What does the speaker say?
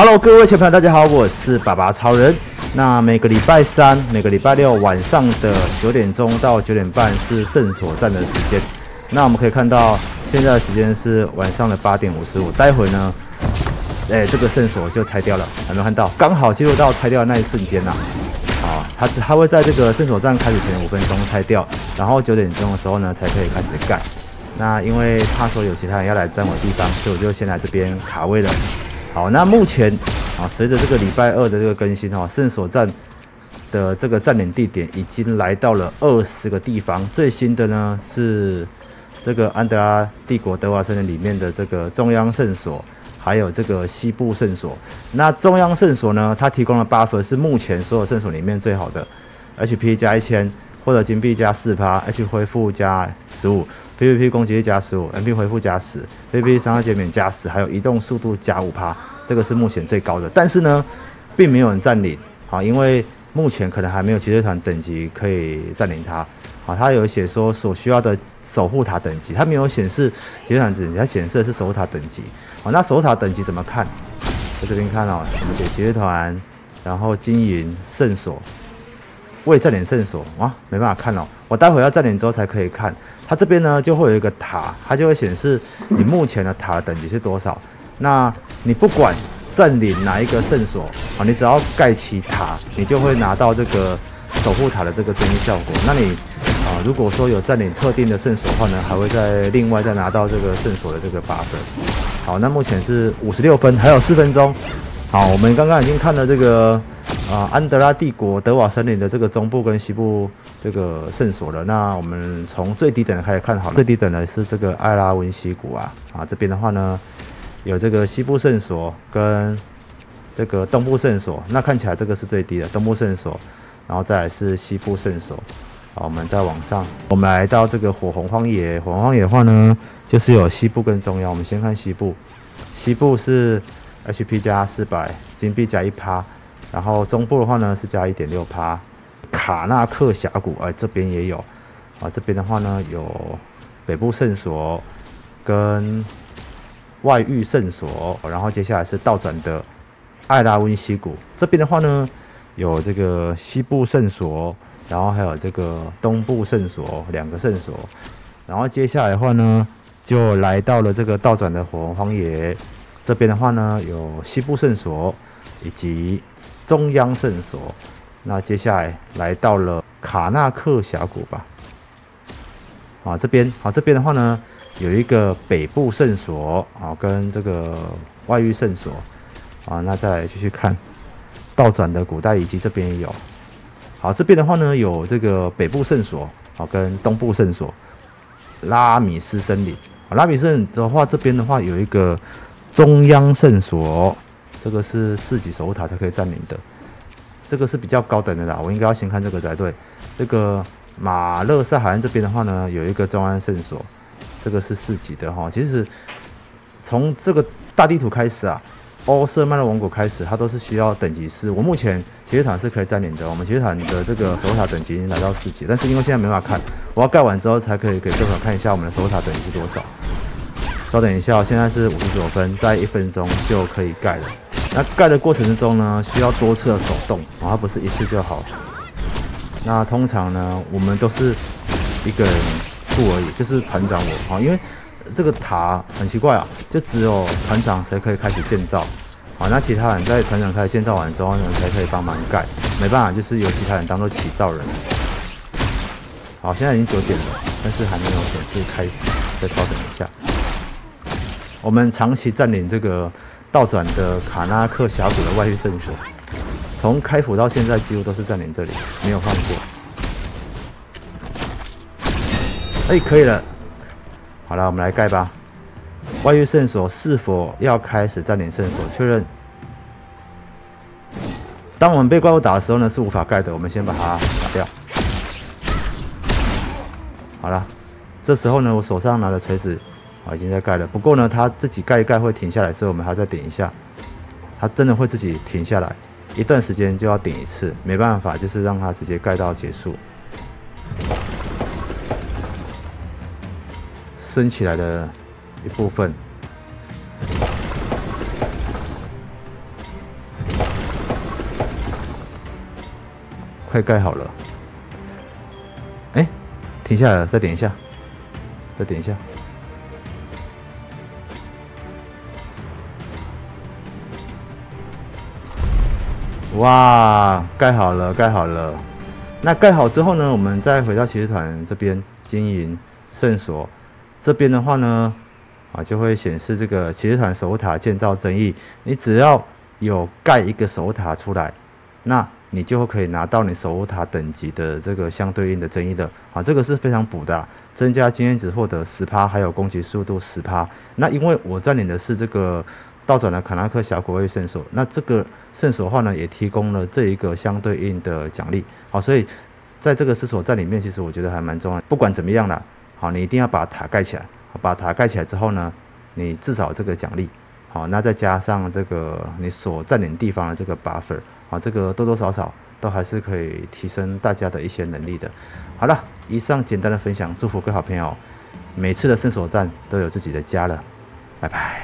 Hello，各位小朋友，大家好，我是爸爸超人。那每个礼拜三、每个礼拜六晚上的九点钟到九点半是圣所站的时间。那我们可以看到，现在的时间是晚上的八点五十五。待会呢，哎，这个圣所就拆掉了，有没有看到？刚好进入到拆掉的那一瞬间呐。好，它它会在这个圣所站开始前五分钟拆掉，然后九点钟的时候呢才可以开始盖。那因为怕说有其他人要来占我地方，所以我就先来这边卡位了。好，那目前啊，随着这个礼拜二的这个更新哈，圣所站的这个占领地点已经来到了二十个地方。最新的呢是这个安德拉帝国德瓦森林里面的这个中央圣所，还有这个西部圣所。那中央圣所呢，它提供了 buff 是目前所有圣所里面最好的，HP 加一千，或者金币加四趴，H 恢复加十五。PVP 攻击力加十五，MP 回复加十，PVP 伤害减免加十，还有移动速度加五趴，这个是目前最高的。但是呢，并没有人占领，好，因为目前可能还没有骑士团等级可以占领它。好，它有写说所需要的守护塔等级，它没有显示骑士团等级，它显示的是守护塔等级。好，那守护塔等级怎么看？在这边看哦，我们给骑士团，然后经营圣所。未占领圣所啊，没办法看哦。我待会要占领之后才可以看。它这边呢就会有一个塔，它就会显示你目前的塔等级是多少。那你不管占领哪一个圣所啊，你只要盖起塔，你就会拿到这个守护塔的这个增益效果。那你啊，如果说有占领特定的圣所的话呢，还会再另外再拿到这个圣所的这个八分。好，那目前是五十六分，还有四分钟。好，我们刚刚已经看了这个。啊，安德拉帝国德瓦森林的这个中部跟西部这个圣所了。那我们从最低等的开始看好了。最低等的是这个艾拉温西谷啊。啊，这边的话呢，有这个西部圣所跟这个东部圣所。那看起来这个是最低的东部圣所，然后再来是西部圣所。好，我们再往上，我们来到这个火红荒野。火红荒野的话呢，就是有西部跟中央。我们先看西部，西部是 HP 加四百，金币加一趴。然后中部的话呢是加一点六趴，卡纳克峡谷哎这边也有啊这边的话呢有北部圣所跟外域圣所，然后接下来是倒转的艾拉温溪谷这边的话呢有这个西部圣所，然后还有这个东部圣所两个圣所，然后接下来的话呢就来到了这个倒转的火红荒野这边的话呢有西部圣所以及。中央圣所，那接下来来到了卡纳克峡谷吧。啊，这边好，这边的话呢，有一个北部圣所啊，跟这个外域圣所啊，那再来继续看倒转的古代遗迹，这边也有。好，这边的话呢，有这个北部圣所啊，跟东部圣所拉米斯森林。拉米森的话，这边的话有一个中央圣所。这个是四级守护塔才可以占领的，这个是比较高等的啦，我应该要先看这个才对。这个马勒塞海岸这边的话呢，有一个中央圣所，这个是四级的哈。其实从这个大地图开始啊，欧瑟曼的王国开始，它都是需要等级四。我目前骑士团是可以占领的，我们骑士团的这个守护塔等级已经来到四级，但是因为现在没法看，我要盖完之后才可以给各位看一下我们的守护塔等级是多少。稍等一下，现在是五十九分，在一分钟就可以盖了。那盖的过程之中呢，需要多次的手动，啊，不是一次就好。那通常呢，我们都是一个人住而已，就是团长我啊，因为这个塔很奇怪啊，就只有团长才可以开始建造，好，那其他人在团长开始建造完之后呢，才可以帮忙盖，没办法，就是由其他人当做起造人。好，现在已经九点了，但是还没有显示开始，再稍等一下。我们长期占领这个。倒转的卡纳克峡谷的外域圣所，从开府到现在几乎都是占领这里，没有放过。哎，可以了，好了，我们来盖吧。外域圣所是否要开始占领圣所？确认。当我们被怪物打的时候呢，是无法盖的。我们先把它打掉。好了，这时候呢，我手上拿着锤子。啊，已经在盖了，不过呢，它自己盖一盖会停下来，所以我们还要再顶一下，它真的会自己停下来，一段时间就要顶一次，没办法，就是让它直接盖到结束。升起来的一部分。快盖好了。哎，停下来了，再点一下，再点一下。哇，盖好了，盖好了。那盖好之后呢，我们再回到骑士团这边经营圣所。这边的话呢，啊，就会显示这个骑士团守护塔建造争议。你只要有盖一个守护塔出来，那你就可以拿到你守护塔等级的这个相对应的争议的。啊，这个是非常补的，增加经验值获得十趴，还有攻击速度十趴。那因为我占领的是这个。倒转了卡纳克峡谷位圣所，那这个圣所的话呢，也提供了这一个相对应的奖励。好，所以在这个圣所在里面，其实我觉得还蛮重要。不管怎么样啦，好，你一定要把塔盖起来。把塔盖起来之后呢，你至少这个奖励，好，那再加上这个你所占领地方的这个 buffer，好，这个多多少少都还是可以提升大家的一些能力的。好了，以上简单的分享，祝福各位好朋友，每次的圣所战都有自己的家了，拜拜。